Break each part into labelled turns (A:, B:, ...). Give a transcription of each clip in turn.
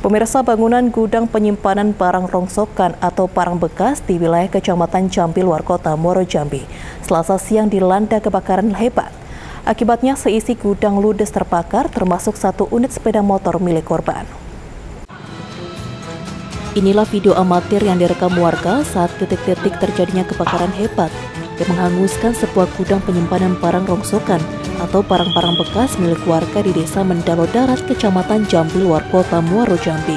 A: Pemirsa bangunan gudang penyimpanan barang rongsokan atau barang bekas di wilayah Kecamatan Jambi luar kota Moro Jambi. Selasa siang dilanda kebakaran hebat. Akibatnya seisi gudang ludes terbakar termasuk satu unit sepeda motor milik korban. Inilah video amatir yang direkam warga saat detik-detik terjadinya kebakaran hebat yang menghanguskan sebuah gudang penyimpanan barang rongsokan atau barang-barang bekas milik warga di desa Mendalo Darat, Kecamatan Jambi, luar kota Muaro Jambi.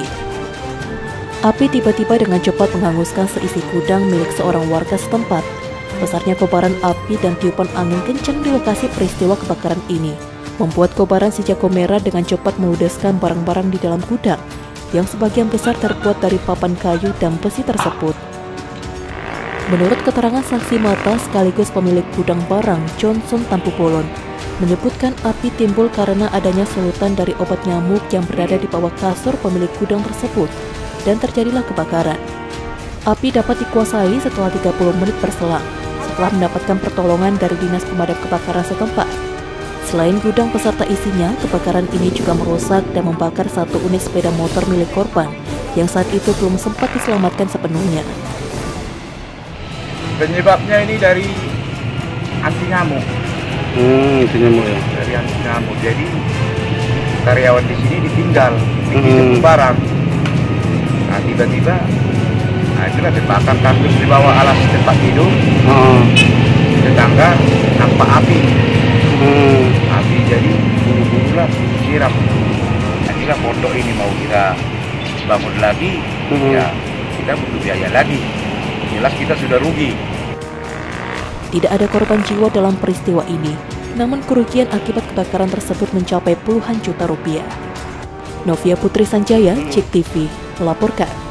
A: Api tiba-tiba dengan cepat menghanguskan seisi gudang milik seorang warga setempat. Besarnya kobaran api dan tiupan angin kencang di lokasi peristiwa kebakaran ini membuat kobaran si jago merah dengan cepat meludeskan barang-barang di dalam gudang yang sebagian besar terbuat dari papan kayu dan besi tersebut. Menurut keterangan saksi mata sekaligus pemilik gudang barang Johnson Tampu Bolon, menyebutkan api timbul karena adanya solutan dari obat nyamuk yang berada di bawah kasur pemilik gudang tersebut dan terjadilah kebakaran. Api dapat dikuasai setelah 30 menit berselang setelah mendapatkan pertolongan dari Dinas Pemadam Kebakaran setempat. Selain gudang beserta isinya, kebakaran ini juga merusak dan membakar satu unit sepeda motor milik korban yang saat itu belum sempat diselamatkan sepenuhnya.
B: Penyebabnya ini dari anti nyamuk.
C: Hmm, itu nyamuk ya.
B: Dari anti nyamuk. Jadi karyawan di sini ditinggal, bikin
C: Hmm.
B: barang. Nah tiba-tiba, nah itulah terbakar kardus di bawah alas tempat tidur.
C: Oh.
B: Tetangga nampak api,
C: Hmm.
B: api jadi buru-buru lah siram. Nantilah pondok ini mau kita bangun lagi,
C: Hmm.
B: ya kita butuh biaya lagi. Jelas kita sudah rugi.
A: Tidak ada korban jiwa dalam peristiwa ini, namun kerugian akibat kebakaran tersebut mencapai puluhan juta rupiah. Novia Putri Sanjaya, Cik TV, melaporkan.